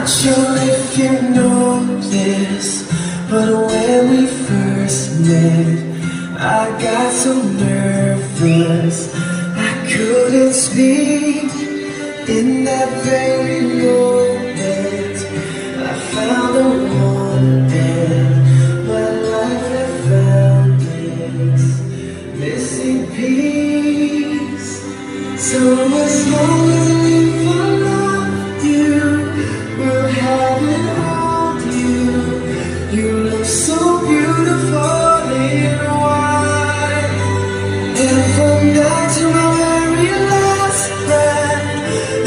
Not sure if you know this, but when we first met, I got so nervous I couldn't speak. In that very moment, I found a woman. My life had found its missing piece. So as long as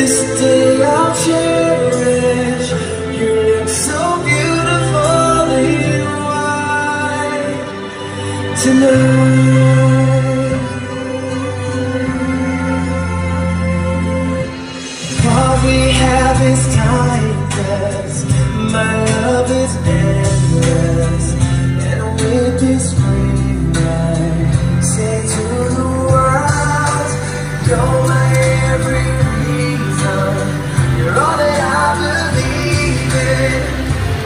This day I'll cherish You look so beautiful in white Tonight All we have is timeless. My love is endless.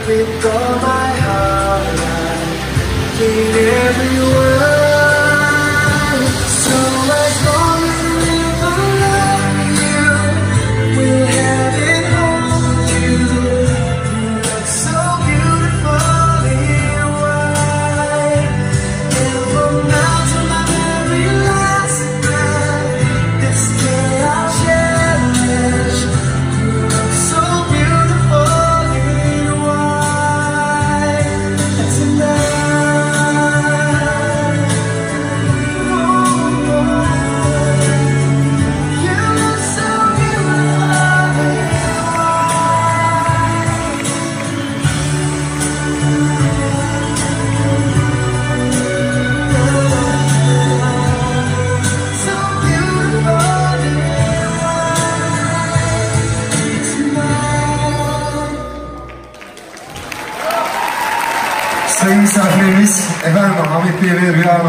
With all my heart, I give every Sayın misafirlerimiz, efendim Ahmet Bey ve Rüya Hanım